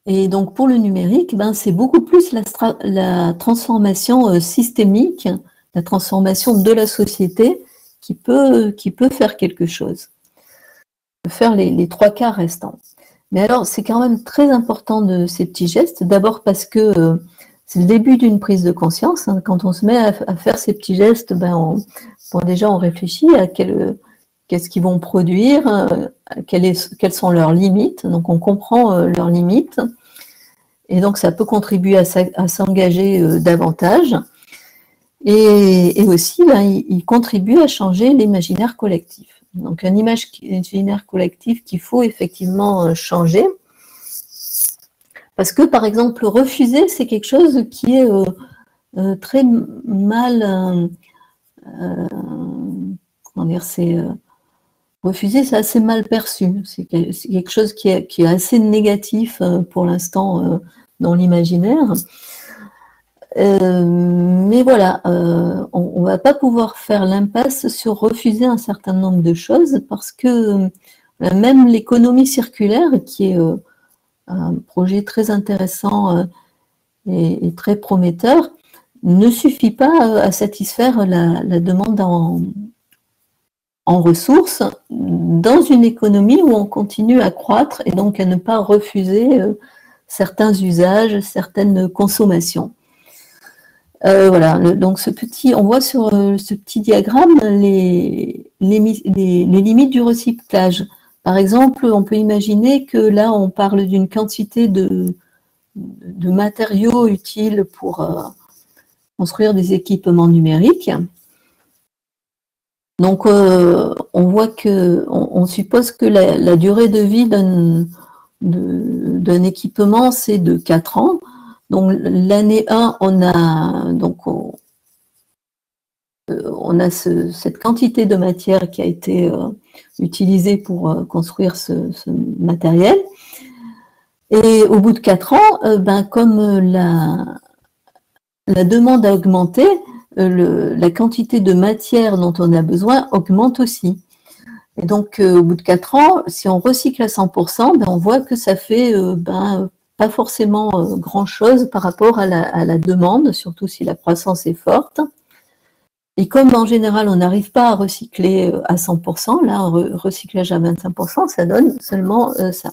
Et donc pour le numérique, ben, c'est beaucoup plus la, transformation systémique, la transformation de la société qui peut, qui peut faire quelque chose, faire les, trois quarts restants. Mais alors, c'est quand même très important de ces petits gestes. D'abord parce que euh, c'est le début d'une prise de conscience. Hein. Quand on se met à, faire ces petits gestes, ben déjà on réfléchit à qu'est-ce qu'ils vont produire, euh, quelles, sont leurs limites. Donc on comprend euh, leurs limites. Et donc ça peut contribuer à, s'engager davantage. Et, aussi, ben, il, contribue à changer l'imaginaire collectif. Donc un imaginaire collectif qu'il faut effectivement euh, changer. Parce que, par exemple, refuser, c'est quelque chose qui est euh, euh, très mal... comment dire c'est, Refuser, c'est assez mal perçu. C'est quelque chose qui est, assez négatif pour l'instant dans l'imaginaire. Euh, mais voilà, euh, on ne va pas pouvoir faire l'impasse sur refuser un certain nombre de choses parce que euh, même l'économie circulaire, qui est un projet très intéressant et, très prometteur, ne suffit pas à satisfaire la, demande en, en, ressources dans une économie où on continue à croître et donc à ne pas refuser certains usages, certaines consommations. Euh, voilà, donc ce petit, on voit sur euh, ce petit diagramme les, les, limites du recyclage. Par exemple, on peut imaginer que là, on parle d'une quantité de, matériaux utiles pour euh, construire des équipements numériques. Donc, on voit que, on, suppose que la, durée de vie d'un équipement, c'est de 4 ans. Donc l'année 1, on a donc on, euh, a cette quantité de matière qui a été euh, utilisée pour euh, construire ce, matériel. Et au bout de 4 ans, ben, comme la, la demande a augmenté, la quantité de matière dont on a besoin augmente aussi. Et donc, au bout de 4 ans, si on recycle à 100%, ben, on voit que ça fait ben, pas forcément euh, grand-chose par rapport à la, demande, surtout si la croissance est forte. Et comme en général, on n'arrive pas à recycler euh, à 100%, là, un recyclage à 25%, ça donne seulement euh, ça.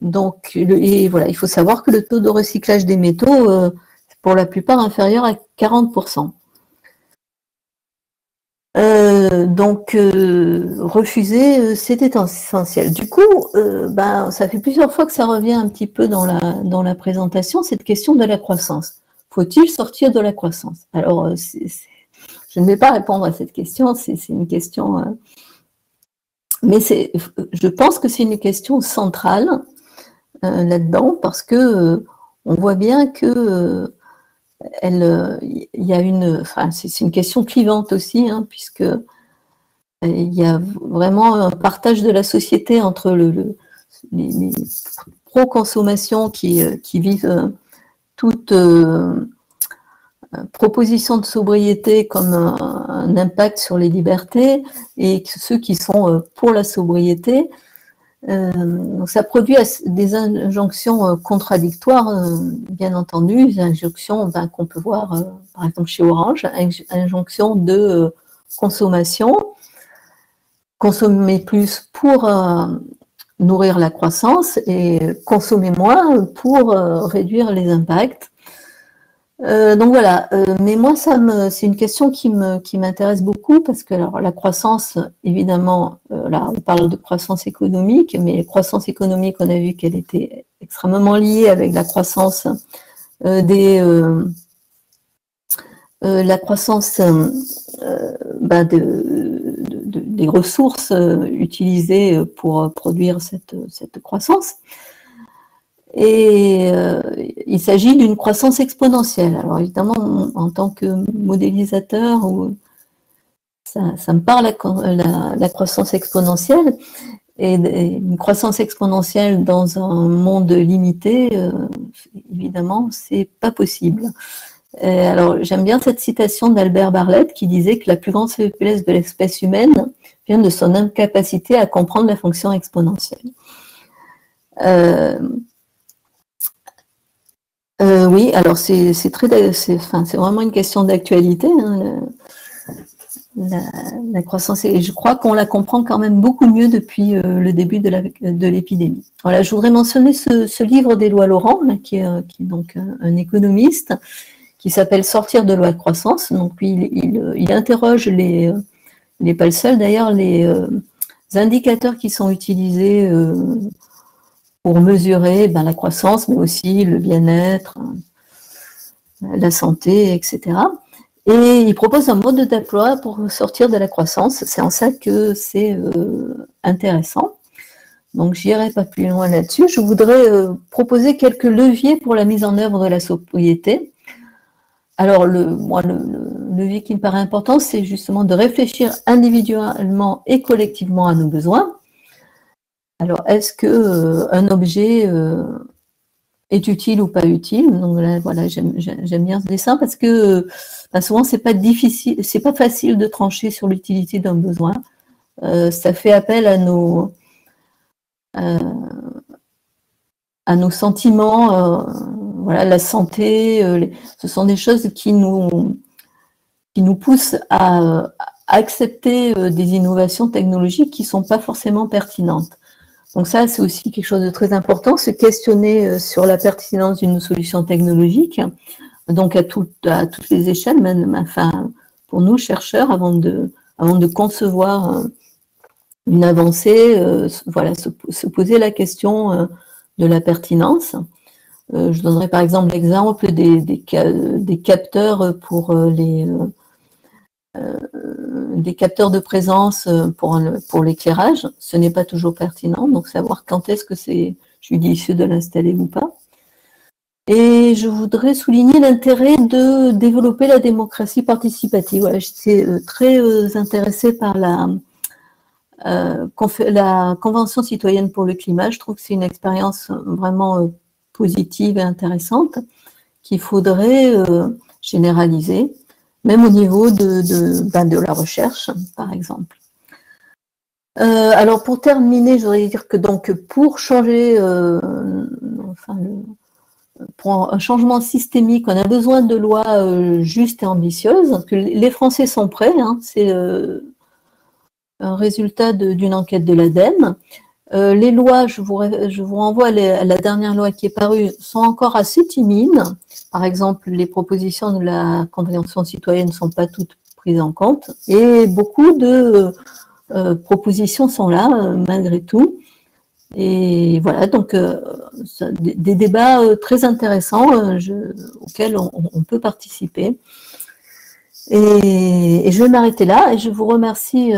Donc, et voilà, il faut savoir que le taux de recyclage des métaux, est pour la plupart, inférieur à 40%. Euh, donc, euh, refuser, euh, c'était essentiel. Du coup, ben, ça fait plusieurs fois que ça revient un petit peu dans la, dans la présentation, cette question de la croissance. Faut-il sortir de la croissance? Alors, je ne vais pas répondre à cette question, c'est une question... mais je pense que c'est une question centrale là-dedans, parce que on voit bien que euh, y a une, c'est une question clivante aussi, hein, puisque euh, il y a vraiment un partage de la société entre le, les, pro-consommation qui, euh, vivent toute proposition de sobriété comme un, impact sur les libertés et ceux qui sont pour la sobriété. donc ça produit des injonctions contradictoires, bien entendu, des injonctions ben, qu'on peut voir par exemple chez Orange, injonction de consommation, consommer plus pour nourrir la croissance et consommer moins pour réduire les impacts. Euh, donc voilà, euh, mais moi ça me, c'est une question qui me, qui m'intéresse beaucoup parce que alors la croissance, évidemment, euh, là on parle de croissance économique, mais la croissance économique, on a vu qu'elle était extrêmement liée avec la croissance des, la croissance bah, de, des ressources utilisées pour produire cette, cette croissance. Et euh, il s'agit d'une croissance exponentielle. Alors évidemment, en tant que modélisateur, ça, me parle la, la, croissance exponentielle. Et, une croissance exponentielle dans un monde limité, euh, évidemment, c'est pas possible. alors j'aime bien cette citation d'Albert Barlett qui disait que la plus grande faiblesse de l'espèce humaine vient de son incapacité à comprendre la fonction exponentielle. Euh, euh, oui, alors c'est très, c'est vraiment une question d'actualité. Hein, la, croissance, et je crois qu'on la comprend quand même beaucoup mieux depuis euh, le début de l'épidémie. Voilà, je voudrais mentionner ce, livre d'Éloi Laurent, qui, est, donc un, économiste, qui s'appelle Sortir de loi de croissance. Donc, il, il, interroge les, il n'est pas le seul d'ailleurs, les euh, indicateurs qui sont utilisés pour mesurer ben, la croissance, mais aussi le bien-être, euh, la santé, etc. Et il propose un mode d'emploi pour sortir de la croissance. C'est en ça que c'est euh, intéressant. Donc, j'irai pas plus loin là-dessus. Je voudrais euh, proposer quelques leviers pour la mise en œuvre de la sobriété. Alors, le, moi, le, le levier qui me paraît important, c'est justement de réfléchir individuellement et collectivement à nos besoins. Alors, est-ce que euh, un objet euh, est utile ou pas utile? Donc voilà, j'aime bien ce dessin parce que ben, souvent c'est pas difficile, c'est pas facile de trancher sur l'utilité d'un besoin. Euh, ça fait appel à nos sentiments, voilà, la santé. ce sont des choses qui nous poussent à, accepter des innovations technologiques qui sont pas forcément pertinentes. Donc ça, c'est aussi quelque chose de très important, se questionner euh, sur la pertinence d'une solution technologique, donc à, toutes les échelles, même enfin, pour nous, chercheurs, avant de, concevoir euh, une avancée, euh, voilà, se, poser la question de la pertinence. je donnerai par exemple l'exemple des, des, capteurs pour les des capteurs de présence euh, pour, pour l'éclairage, ce n'est pas toujours pertinent, donc savoir quand est-ce que c'est judicieux de l'installer ou pas. Et je voudrais souligner l'intérêt de développer la démocratie participative. Voilà, J'étais euh, très intéressée par la Convention citoyenne pour le climat. Je trouve que c'est une expérience vraiment positive et intéressante qu'il faudrait généraliser même au niveau de, de, ben, de la recherche, par exemple. Euh, alors pour terminer, je voudrais dire que donc pour changer, euh, enfin, pour un changement systémique, on a besoin de lois euh, justes et ambitieuses. Que les Français sont prêts, hein, c'est un résultat d'une enquête de l'ADEME. Euh, les lois, je vous, je renvoie à la dernière loi qui est parue, sont encore assez timides. Par exemple, les propositions de la Convention citoyenne ne sont pas toutes prises en compte et beaucoup de euh, propositions sont là euh, malgré tout. Et voilà, donc des, débats très intéressants auxquels on, peut participer. Et, et, je vais m'arrêter là et je vous remercie